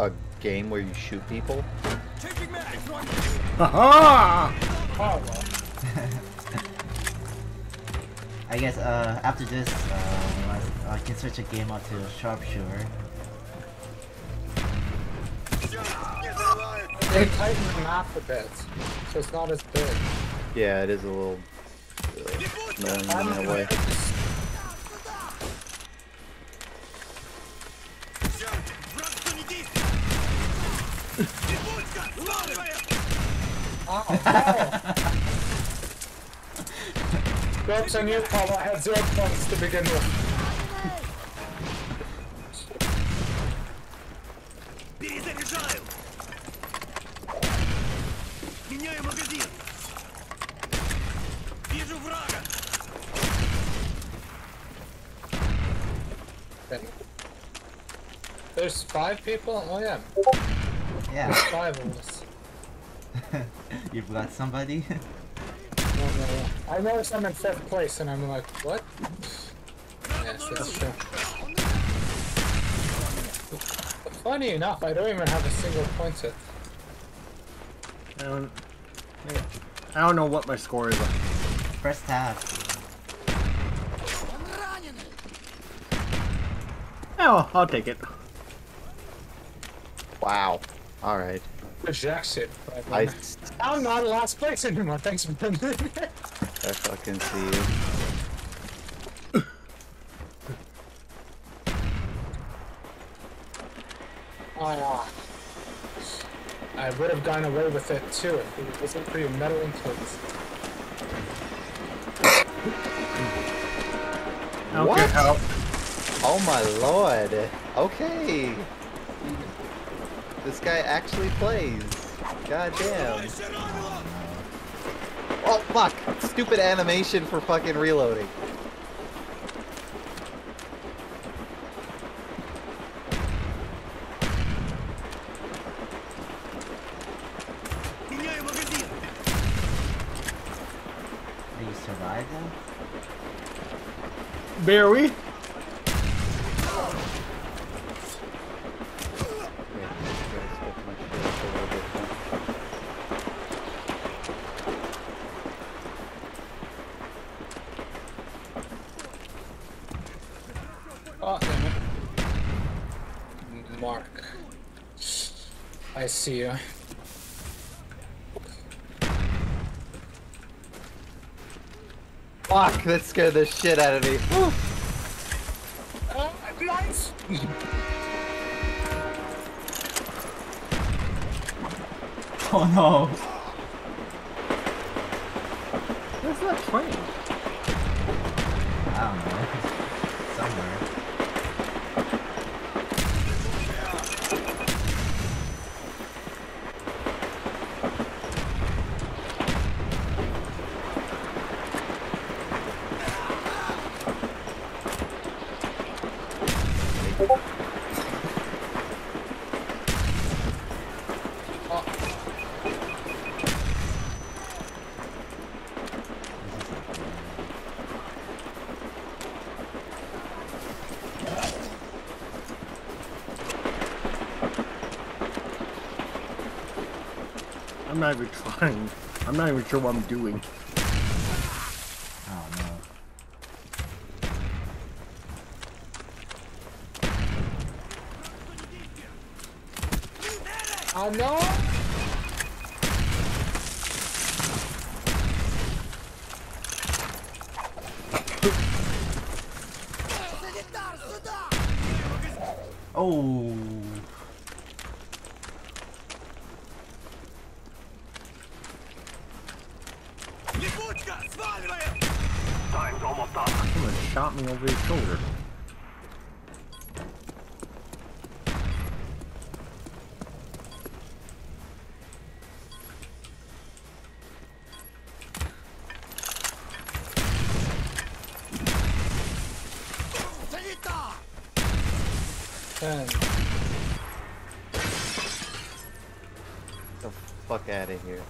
a game where you shoot people? Haha! Oh. I guess uh, after this, uh, I can switch a game out to Sharpshooter. They tightened the map a bit, so it's not as big. Yeah, it is a little uh, annoying in a way. Oh, Jokes on you, Paul. I had zero points to begin with. Перезаряжаю! Меняю магазин! Вижу врага! Okay. There's five people? Oh yeah, Yeah, five of us. you've got somebody. No, no, no. I noticed I'm in fifth place and I'm like, what? Yes, that's true. But funny enough, I don't even have a single point yet. I don't, I don't know what my score is. First half. Oh, I'll take it. Wow. Alright. Rejects it. I, I'm not in last place anymore. Thanks for putting it. I fucking see you. Oh, yeah. I would have gone away with it too if it wasn't for your meddling kids. What? care how. Oh my lord. Okay. This guy actually plays. God damn. Oh, fuck! Stupid animation for fucking reloading. Are you surviving? Barry? Oh, damn it. Mark. I see you. Fuck! That scared the shit out of me. Whew. Oh, nice! Oh no! Where's that train? I don't know. Somewhere. I'm not even trying. I'm not even sure what I'm doing. Oh no. I know him. Oh. Someone shot me over his shoulder. Ten. the fuck out of here.